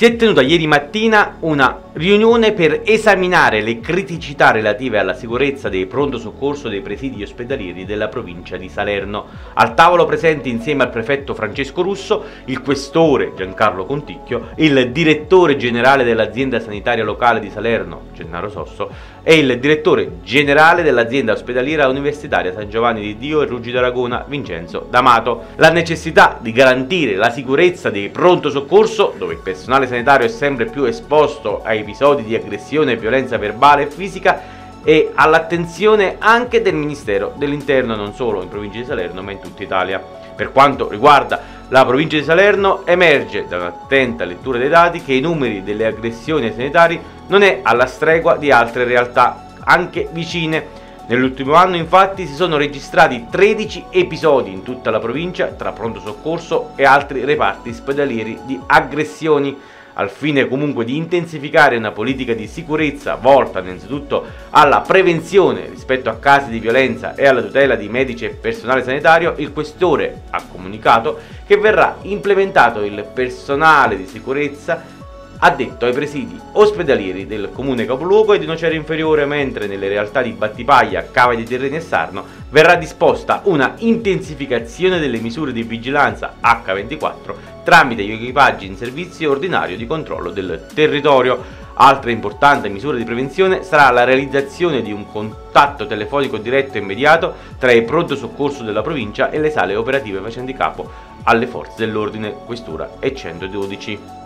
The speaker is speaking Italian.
Si è tenuta ieri mattina una riunione per esaminare le criticità relative alla sicurezza dei pronto soccorso dei presidi ospedalieri della provincia di Salerno. Al tavolo presenti insieme al prefetto Francesco Russo, il questore Giancarlo Conticchio, il direttore generale dell'azienda sanitaria locale di Salerno, Gennaro Sosso, e il direttore generale dell'azienda ospedaliera universitaria San Giovanni di Dio e Ruggi d'Aragona, Vincenzo D'Amato. La necessità di garantire la sicurezza dei pronto soccorso, dove il personale sanitario è sempre più esposto a episodi di aggressione violenza verbale e fisica e all'attenzione anche del Ministero dell'Interno non solo in provincia di Salerno ma in tutta Italia. Per quanto riguarda la provincia di Salerno emerge da un'attenta lettura dei dati che i numeri delle aggressioni ai sanitari non è alla stregua di altre realtà anche vicine. Nell'ultimo anno infatti si sono registrati 13 episodi in tutta la provincia tra pronto soccorso e altri reparti ospedalieri di aggressioni al fine comunque di intensificare una politica di sicurezza volta innanzitutto alla prevenzione rispetto a casi di violenza e alla tutela di medici e personale sanitario, il questore ha comunicato che verrà implementato il personale di sicurezza addetto ai presidi ospedalieri del comune capoluogo e di Nocera Inferiore, mentre nelle realtà di Battipaglia, Cava di Terreni e Sarno verrà disposta una intensificazione delle misure di vigilanza H24 tramite gli equipaggi in servizio ordinario di controllo del territorio. Altra importante misura di prevenzione sarà la realizzazione di un contatto telefonico diretto e immediato tra il pronto soccorso della provincia e le sale operative facenti capo alle forze dell'ordine, questura e 112.